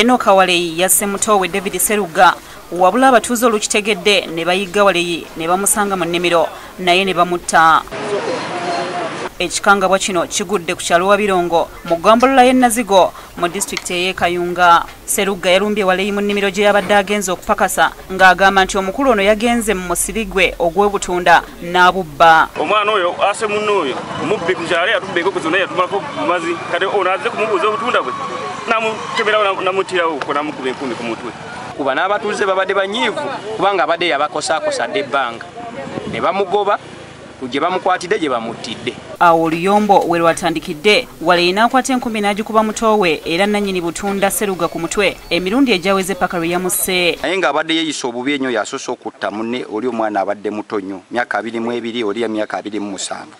enoka waleyi yasse mutowe david seruga. Wabula abatuuze olukitegedde ne bayigga waleyi ne bamusanga mu nnimiro naye ne bamutta. Ekikangabwa kino kigudde ku kyalo wa birongo mu ggombolola y'e nazigo mu disitulikiti ey'e kayunga. Serugga yalumbye waleyi mu nnimiro gye yabadde agenze okupakasa ng'agamba nti omukulu ono yagenze mu musiri gwe ogw'obutunda n'abubba. Omwana oyo ase munno oyo mubbi ku kyalo yatubbeko ku zona yatumalako mumazi kati ono aze kumubuuza obutunda bwe namukeberawo namutirawo namukuba enkumi ku mutwe. Kuba n'abatuuze babadde banyiivu kubanga abadde yabakosaakosadde ebbanga. Ne bamugoba gye bamukwatidde gye bamuttidde. Awo oluyombo we lwatandikidde waleyi n'akwata enkumi n'agikuba mutowe era nannyini butunda seruga ku mutwe emirundi egyaweze paka lwe yamusse. Naye ng'abadde yeeyisa obubi ennyo yasoose okutta munne oli omwana abadde muto nnyo myaka abiri mu ebiri oli ya myaka abiri mu musanvu.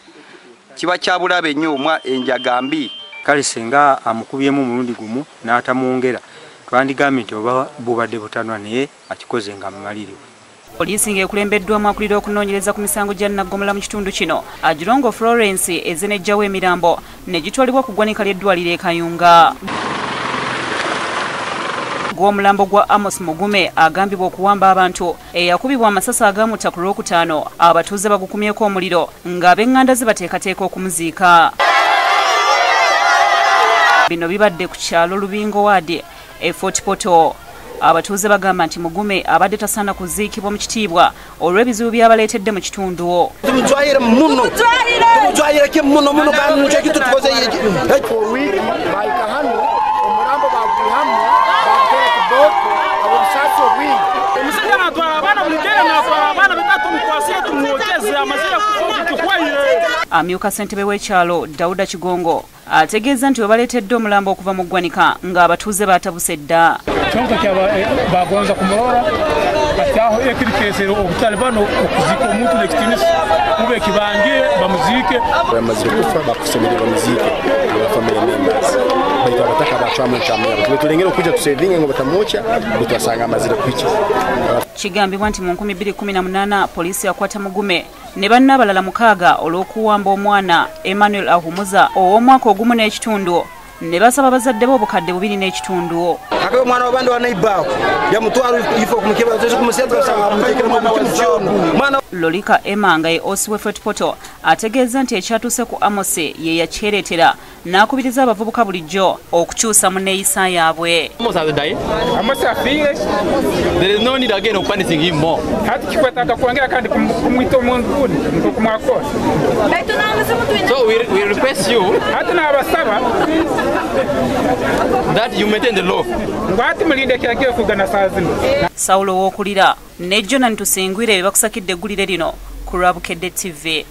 Kiba kya bulabe nnyo omwa enjaga mbi kale singa amukubyemu omulundi gumu n'atamwongera twandigambye nti oba bubadde butanwa naye akikoze nga mumalirivu poliisi ng'ekulembeddwamu akulira okunoonyereza ku misango gya naggomola mu kitundu kino agirongo florence ezenejjawo emirambo ne gitwalibwa ku ggwanika ly'eddwaliro e kayunga. Gw'omulambo gwa amos mugume agambibwa okuwamba abantu eyakubibwa amasasi agamutta ku lwokutaano abatuuze bagukumyeko omuliro ng'ab'eŋŋanda ze bateekateeka okumuziika bino bibadde ku kyalo lubingo waadi e fort poto abatuuze bagamba nti mugume abadde tasaana kuziikibwa mu kitiibwa olw'ebizibu by'abaleetedde mu kitundu. Omusajja natwala abaana bulijere natwala abaana beta tumukwasire tumwokeze amazire kutuhwaire amyuka ssentebe w'ekyalo dawuda kigongo ategeeza nti we baleetedde omulambo okuva mu ggwanika ng'abatuuze baatabuse dda. Kyonka kyaba bagonza kumulora kati aho ekirikesere obutale bano okuziika omuntu nekitinisa kuba ekibangire bamuziike bamazire kufa bakusomere bamuziike abafamily members. Baitu abataka yabo. Okuja tusevinge ngo amazire kigambibwa nti mu 2018 poliisi yakwata mugume ne banna abalala mukaaga olw'okuwamba omwana emmanuel ahumuza ow'omwaka ogumu n'ekitundu. Ne basaba bazadde be obukadde bubiri n'ekitundu akabe omwana wabandi wanaibaako yamutwala ifo kumukeba. Tose kumusetasanga mutekera mu kimu kyono mwana lolika emma nga ye osi wefet poto ategeeza nti ekyatuuse ku amosi ye yakyereetera n'akubiriza abavubuka bulijjo okukyusa mu neeyisa yaabwe. Amosi afiire There is no need again of punishing him more. hati kikwetaka kwongera kandi kum- kumwita omuntu gundi nkokumwakosa So we, we request you hati n'abasaba that you maintain the law. Ngo hati mulinde kiragiye kugana saa zino sawulo w'okulira ne jonan tusingwire bye bakusakidde eggulire lino ku lwabukedde tv